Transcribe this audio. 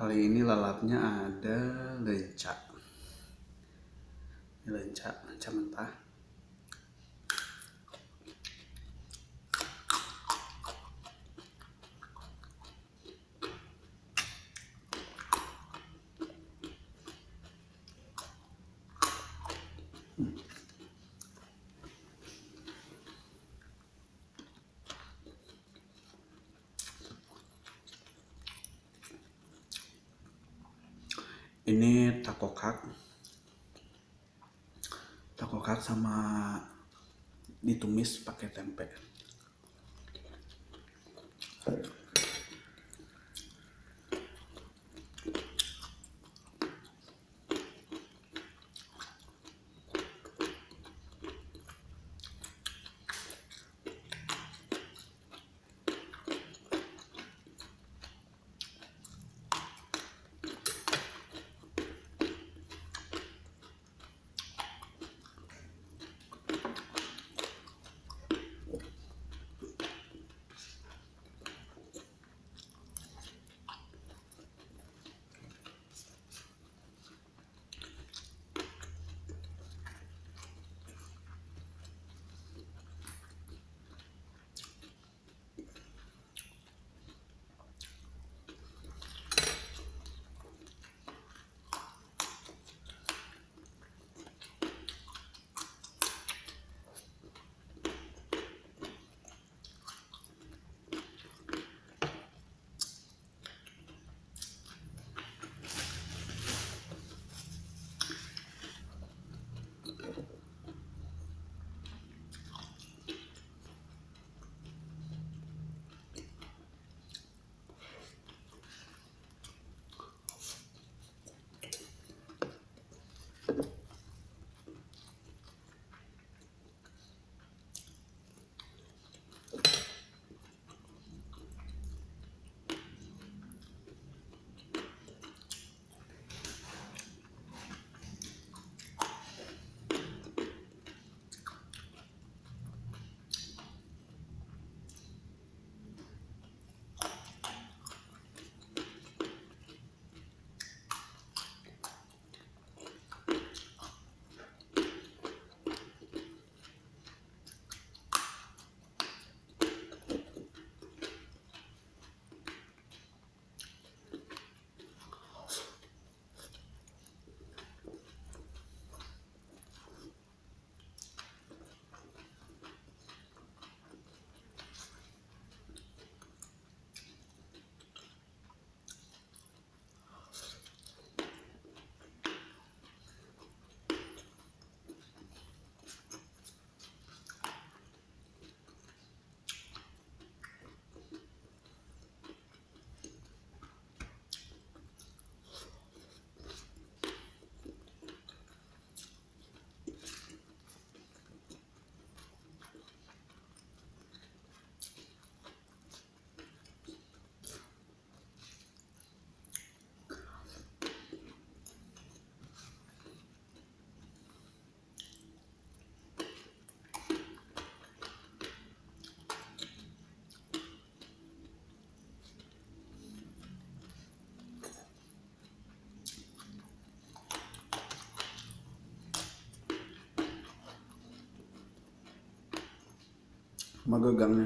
Kali ini lalapnya ada lenca. Ini lenca, lenca mentah. Ini takokak. Takokak sama ditumis pakai tempe. Магаганы